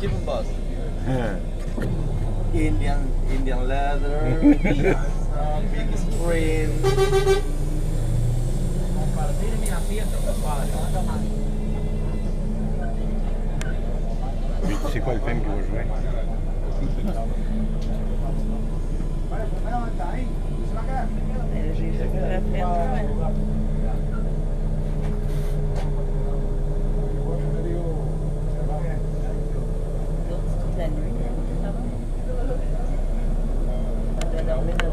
Keep them boss. É. Indian, Indian leather, uh, big screen. C'est quoi le film qui va jouer? Bueno, está ahí. Sandring. Tama?